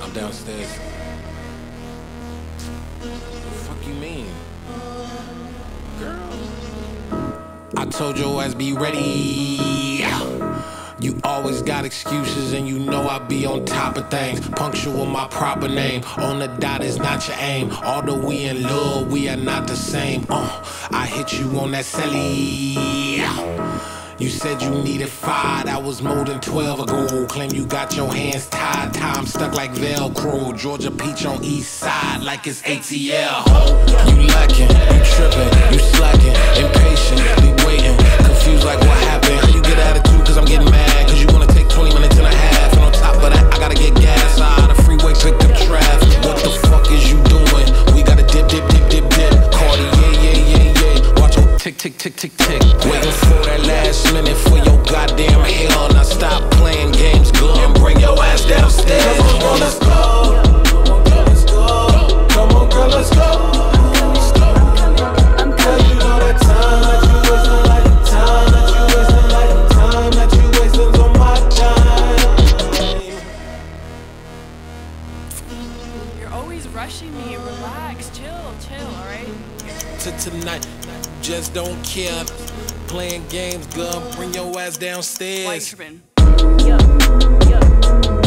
I'm downstairs. The fuck you mean? Girl. I told your ass be ready. You always got excuses and you know I be on top of things. Punctual my proper name. On the dot is not your aim. Although we in love, we are not the same. Uh, I hit you on that celly. You said you needed five, that was more than 12 ago. Claim you got your hands tied, time stuck like Velcro. Georgia Peach on east side like it's ATL. You lacking, you tripping, you slacking, impatient, be waiting, confused like what happened. How you get attitude cause I'm getting mad, cause you wanna take 20 minutes and a half. And on top of that, I gotta get gas out the freeway, picked up traffic. What the fuck is you doing? We gotta dip, dip, dip, dip, dip. Cardi, yeah, yeah, yeah, yeah. Watch your tick, tick, tick, tick, tick. Waiting for that last minute for your goddamn hell. Now stop playing games, girl, and bring your ass downstairs. Come on, girl, let's go. Let's go. Come on, girl, let's go. Girl, you know that time that you wasting, like the time that you wasting, like the time that you wasting on my time. You're always rushing me. Relax, chill, chill, alright? To tonight, just don't care. Playing games, girl, bring your ass downstairs. Yup, yup.